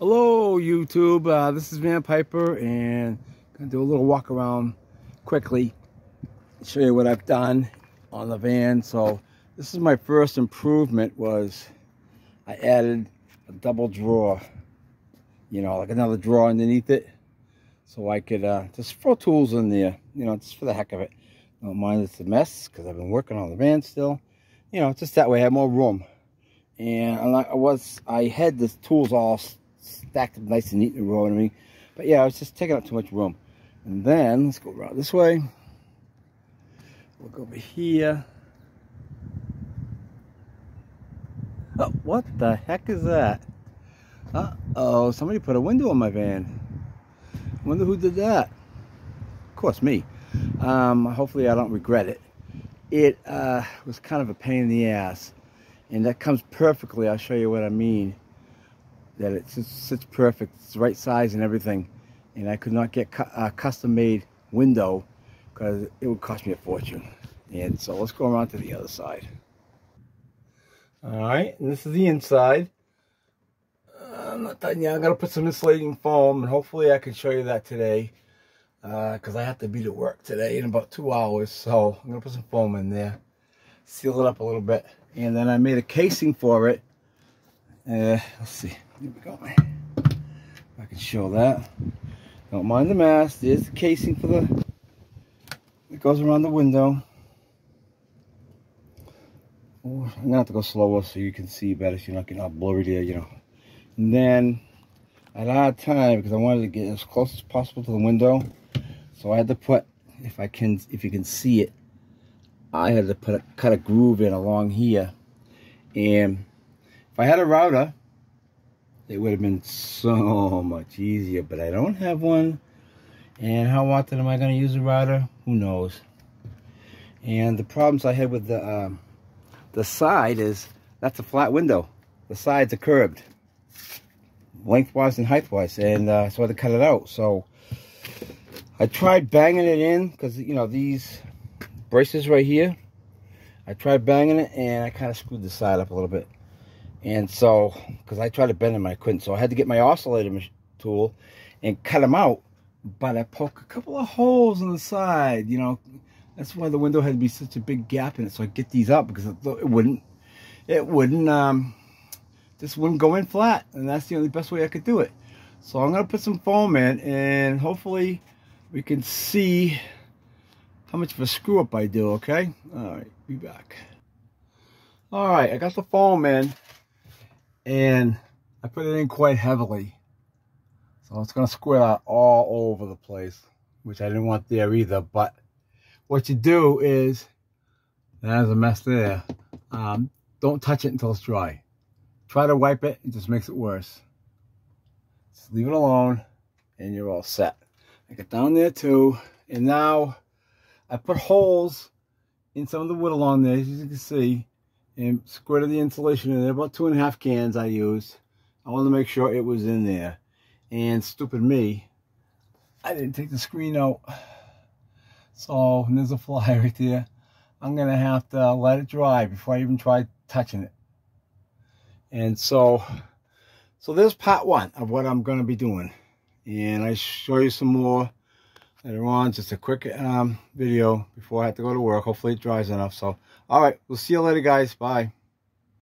Hello YouTube, uh, this is Van Piper and I'm gonna do a little walk around quickly, show you what I've done on the van. So this is my first improvement was I added a double drawer, you know, like another drawer underneath it. So I could uh, just throw tools in there, you know, just for the heck of it. Don't mind it's a mess because I've been working on the van still. You know, just that way I have more room. And I was, I had the tools all stacked up nice and neat in a row. I mean, but yeah, I was just taking up too much room. And then let's go around this way. Look over here. Oh, what the heck is that? Uh-oh, somebody put a window on my van. Wonder who did that. Of course, me. Um, hopefully I don't regret it. It uh, was kind of a pain in the ass. And that comes perfectly. I'll show you what I mean that it sits perfect. It's the right size and everything. And I could not get a custom made window because it would cost me a fortune. And so let's go around to the other side. All right, and this is the inside. Uh, I'm not done yet. I'm going to put some insulating foam and hopefully I can show you that today because uh, I have to be to work today in about two hours. So I'm going to put some foam in there, seal it up a little bit. And then I made a casing for it. Uh, let's see. Here we go. I can show that. Don't mind the mess. There's the casing for the it goes around the window. Oh, I'm gonna have to go slower so you can see better so you're not getting all blurry there, you know. And then I had time because I wanted to get as close as possible to the window. So I had to put, if I can, if you can see it, I had to put a, cut a groove in along here. And I had a router, it would have been so much easier, but I don't have one. And how often am I going to use a router? Who knows? And the problems I had with the um, the side is that's a flat window. The sides are curved, lengthwise and heightwise, and uh, so I had to cut it out. So I tried banging it in because you know these braces right here. I tried banging it and I kind of screwed the side up a little bit. And so, because I tried to bend them, I couldn't. So I had to get my oscillator tool and cut them out. But I poked a couple of holes in the side, you know. That's why the window had to be such a big gap in it. So I get these up because it wouldn't, it wouldn't, um, this wouldn't go in flat. And that's the only best way I could do it. So I'm going to put some foam in and hopefully we can see how much of a screw up I do, okay? All right, be back. All right, I got the foam in and I put it in quite heavily. So it's going to squirt out all over the place, which I didn't want there either. But what you do is, there's a mess there. Um, don't touch it until it's dry. Try to wipe it, it just makes it worse. Just leave it alone and you're all set. I got down there too. And now I put holes in some of the wood along there, as you can see and squirted the insulation in there. About two and a half cans I used. I wanted to make sure it was in there. And stupid me, I didn't take the screen out. So there's a fly right there. I'm going to have to uh, let it dry before I even try touching it. And so, so there's part one of what I'm going to be doing. And I show you some more later on. Just a quick um, video before I have to go to work. Hopefully it dries enough. So, all right. We'll see you later, guys. Bye.